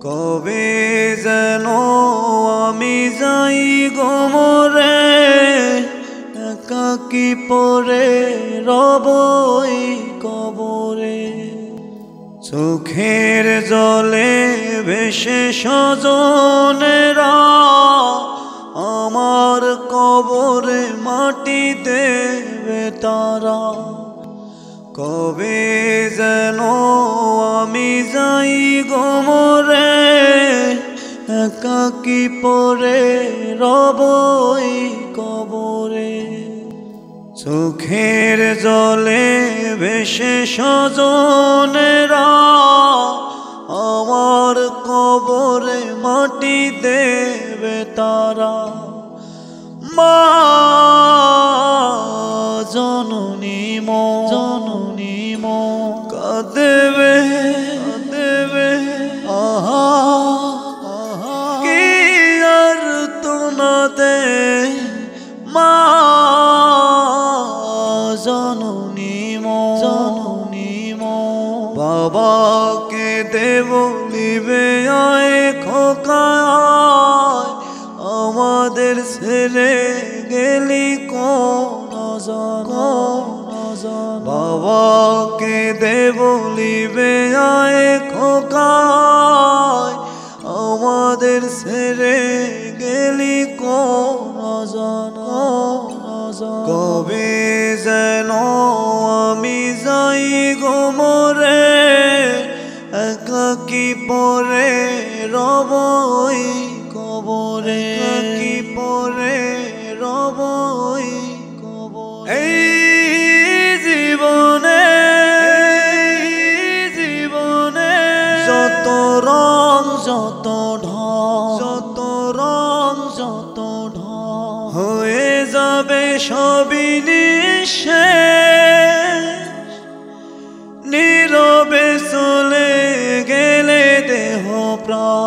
কবে যেন আমি যাই গোমরে একাকি পরে রবই কবরে? চোখের জলে ভেসে সজনেরা আমার কবরে মাটি দেবে তারা কবে যেন আমি যাই গোমরে একাকি পরে রবই কবরে? চোখের জলে ভেসে সজনেরা, আমার কবরে মাটি দেবে তারা। মা বাবাকে দেব নিবে আয় আমাদের ছেলে গেলি কোন বাবাকে দেব রবই কবরে। কি পরে রবই কবরে। এই জীবনে জীবনে। যত রং যত ঢং যত রং যত ঢ। হয়ে যাবে সবই নিঃশেষ। নীরবে চলে গেলে দেহ প্রাণ।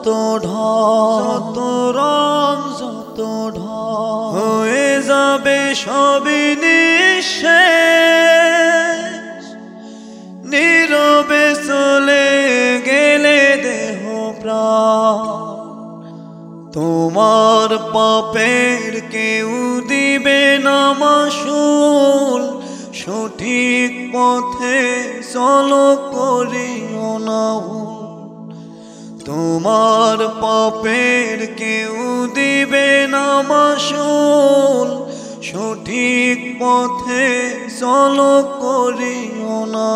যত ঢং যত রং যত ঢং হয়ে যাবে সবই নিঃশেষ। নীরবে চলে গেলে দেহ প্রাণ। তোমার পাপের কেউ দিবে না মাসুল। সঠিক পথে চলো করিও না। তোমার পাপের কেউ দিবে না মাসুল সঠিক পথে চলো, করিও না।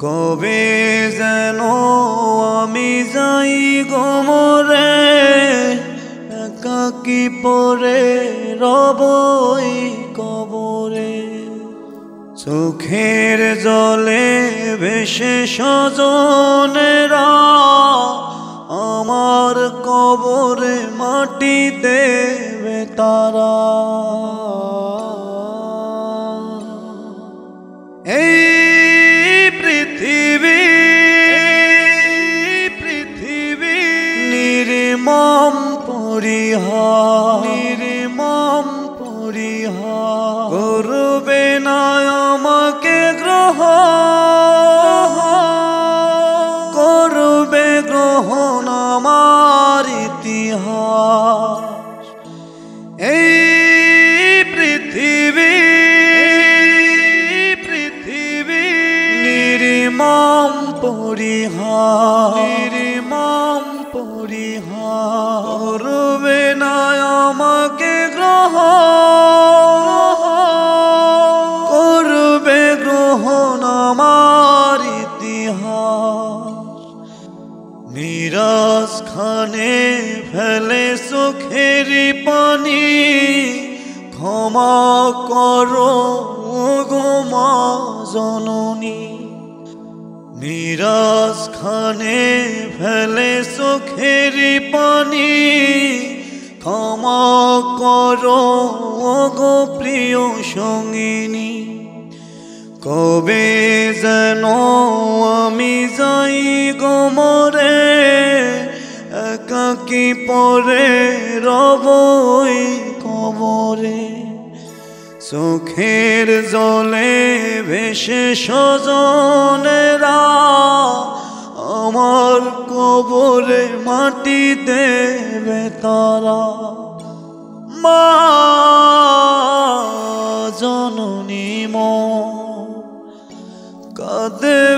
কবে যেন আমি যাই গোমরে, একাকি পরে রবই কবরে চোখের জলে ভেসে সজনেরা আমার কবরে মাটি দেবে তারা। এই পৃথিবী পৃথিবী নির্মম পরিহা ইতিহাস এই পৃথিবী পৃথিবী নির্মম পরিহার। নির্মম পরিহার। করবে না আমাকে ফেলে চোখের পানি, ক্ষমা করো গো মা জননী। মিরাজ খানে ফেলে চোখের পানি, ক্ষমা করো গো প্রিয় সঙ্গিনী। কবে যেন আমি যাই গোমরে একাকি পরে রবই কবরে? চোখের জলে ভেসে স্বজনেরা আমার কবরে মাটি দেবে তারা। মা জননী মো কাঁদবে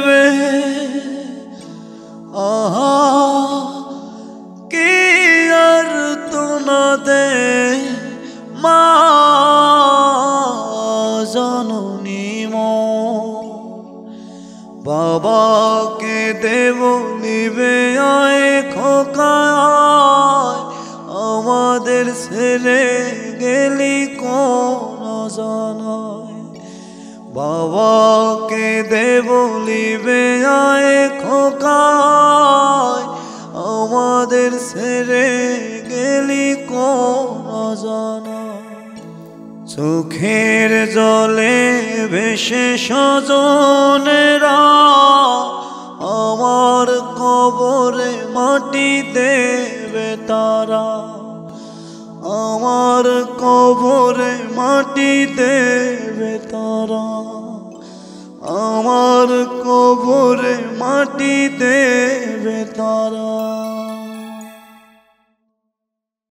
ছেড়ে গেলি কোন জানায়? বাবাকে দেব নিবে আয় খোকায়। আমাদের ছেড়ে গেলি কোন জানায়? চোখের জলে ভেসে স্বজনেরা আমার কবরে মাটি দেবে তারা। আমার কবরে মাটি দেবে তারা। আমার কবরে মাটি দেবে তারা।